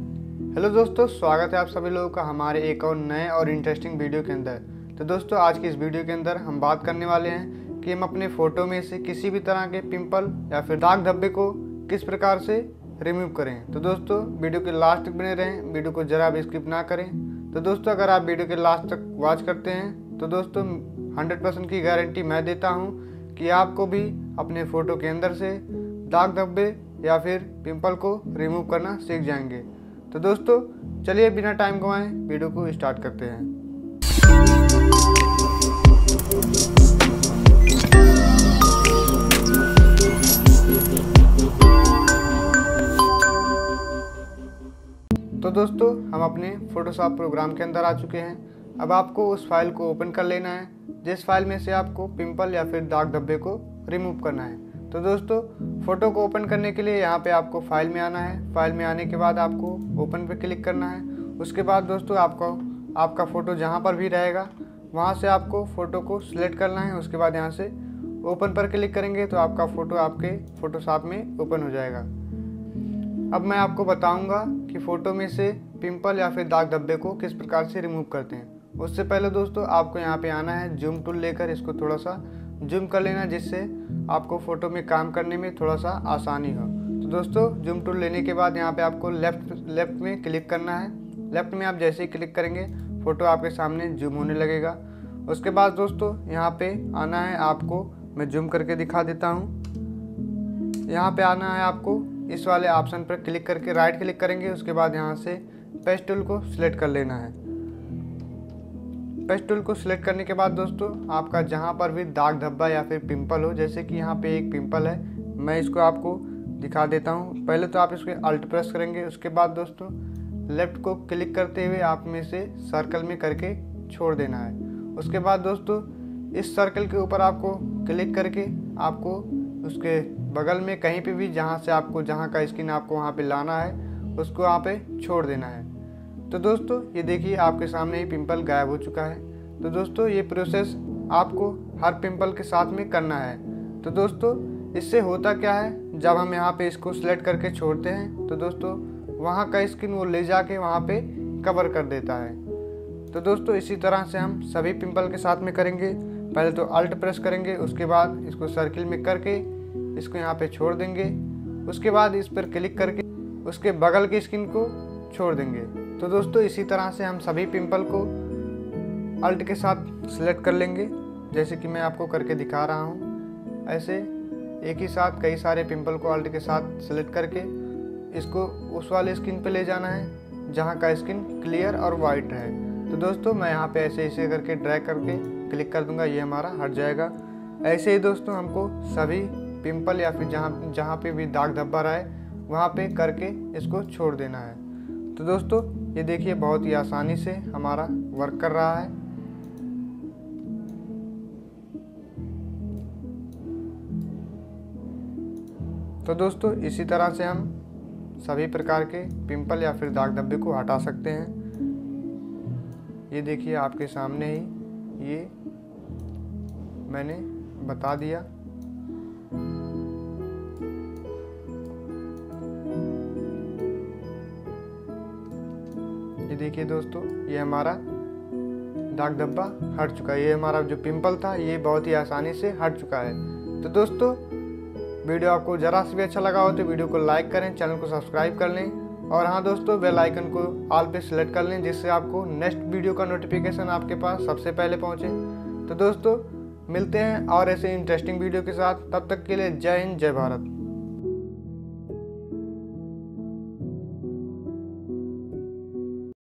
Hello दोस्तों, स्वागत है आप सभी लोगों का हमारे एक और नए और इंटरेस्टिंग वीडियो के अंदर। तो दोस्तों, आज की इस वीडियो के अंदर हम बात करने वाले हैं कि हम अपने फ़ोटो में से किसी भी तरह के पिंपल या फिर दाग धब्बे को किस प्रकार से रिमूव करें। तो दोस्तों वीडियो के लास्ट तक बने रहें वीडियो को ज़रा भी स्किप ना करें। तो दोस्तों, अगर आप वीडियो के लास्ट तक वॉच करते हैं तो दोस्तों हंड्रेड परसेंट की गारंटी मैं देता हूँ कि आपको भी अपने फ़ोटो के अंदर से दाग धब्बे या फिर पिंपल को रिमूव करना सीख जाएँगे। तो दोस्तों, चलिए बिना टाइम गंवाएँ वीडियो को स्टार्ट करते हैं। तो दोस्तों, हम अपने फोटोशॉप प्रोग्राम के अंदर आ चुके हैं। अब आपको उस फ़ाइल को ओपन कर लेना है, जिस फ़ाइल में से आपको पिंपल या फिर दाग धब्बे को रिमूव करना है। तो दोस्तों फ़ोटो को ओपन करने के लिए यहाँ पे आपको फ़ाइल में आना है। फ़ाइल में आने के बाद आपको ओपन पे क्लिक करना है। उसके बाद दोस्तों, आपको, आपका फ़ोटो जहाँ पर भी रहेगा, वहाँ से आपको फ़ोटो को सिलेक्ट करना है। उसके बाद यहाँ से ओपन पर क्लिक करेंगे तो आपका फ़ोटो आपके फ़ोटोशॉप में ओपन हो जाएगा। अब मैं आपको बताऊँगा कि फ़ोटो में से पिंपल या फिर दाग धब्बे को किस प्रकार से रिमूव करते हैं। उससे पहले दोस्तों, आपको यहाँ पे आना है जूम टूल लेकर। इसको थोड़ा सा जूम कर लेना, जिससे आपको फ़ोटो में काम करने में थोड़ा सा आसानी हो। तो दोस्तों, जूम टूल लेने के बाद यहाँ पे आपको लेफ़्ट लेफ़्ट में क्लिक करना है। लेफ़्ट में आप जैसे ही क्लिक करेंगे, फ़ोटो आपके सामने जूम होने लगेगा। उसके बाद दोस्तों, यहाँ पे आना है आपको, मैं जूम करके दिखा देता हूँ। यहाँ पे आना है आपको, इस वाले ऑप्शन पर क्लिक करके राइट क्लिक करेंगे। उसके बाद यहाँ से पेस्ट टूल को सिलेक्ट कर लेना है। पेस्ट टूल को सिलेक्ट करने के बाद दोस्तों, आपका जहाँ पर भी दाग धब्बा या फिर पिंपल हो, जैसे कि यहाँ पे एक पिंपल है, मैं इसको आपको दिखा देता हूँ। पहले तो आप इसको अल्ट प्रेस करेंगे, उसके बाद दोस्तों लेफ़्ट को क्लिक करते हुए आप में से सर्कल में करके छोड़ देना है। उसके बाद दोस्तों, इस सर्कल के ऊपर आपको क्लिक करके आपको उसके बगल में कहीं पे भी जहाँ से आपको, जहाँ का स्किन आपको वहाँ पे लाना है, उसको वहाँ पे छोड़ देना है। तो दोस्तों, ये देखिए आपके सामने ये पिंपल गायब हो चुका है। तो दोस्तों, ये प्रोसेस आपको हर पिंपल के साथ में करना है। तो दोस्तों, इससे होता क्या है? जब हम यहाँ पे इसको सिलेक्ट करके छोड़ते हैं तो दोस्तों, वहाँ का स्किन वो ले जाके वहाँ पे कवर कर देता है। तो दोस्तों, इसी तरह से हम सभी पिंपल के साथ में करेंगे। पहले तो अल्ट प्रेस करेंगे, उसके बाद इसको सर्किल में करके इसको यहाँ पे छोड़ देंगे। उसके बाद इस पर क्लिक करके उसके बगल की स्किन को छोड़ देंगे। तो दोस्तों, इसी तरह से हम सभी पिंपल को अल्ट के साथ सिलेक्ट कर लेंगे, जैसे कि मैं आपको करके दिखा रहा हूँ। ऐसे एक ही साथ कई सारे पिंपल को अल्ट के साथ सिलेक्ट करके इसको उस वाले स्किन पे ले जाना है, जहाँ का स्किन क्लियर और वाइट है। तो दोस्तों, मैं यहाँ पे ऐसे ऐसे करके ड्रैग करके क्लिक कर दूँगा, ये हमारा हट जाएगा। ऐसे ही दोस्तों, हमको सभी पिंपल या फिर जहाँ जहाँ पे भी दाग धब्बा रहा है, वहाँ पे करके इसको छोड़ देना है। तो दोस्तों ये देखिए, बहुत ही आसानी से हमारा वर्क कर रहा है। तो दोस्तों, इसी तरह से हम सभी प्रकार के पिंपल या फिर दाग धब्बे को हटा सकते हैं। ये देखिए, आपके सामने ही ये मैंने बता दिया। देखिए दोस्तों, ये हमारा दाग धब्बा हट चुका है। ये हमारा जो पिंपल था, ये बहुत ही आसानी से हट चुका है। तो दोस्तों, वीडियो आपको ज़रा से भी अच्छा लगा हो तो वीडियो को लाइक करें, चैनल को सब्सक्राइब कर लें और हाँ दोस्तों, बेल आइकन को ऑल पे सिलेक्ट कर लें जिससे आपको नेक्स्ट वीडियो का नोटिफिकेशन आपके पास सबसे पहले पहुँचे। तो दोस्तों, मिलते हैं और ऐसे इंटरेस्टिंग वीडियो के साथ। तब तक के लिए जय हिंद, जय भारत।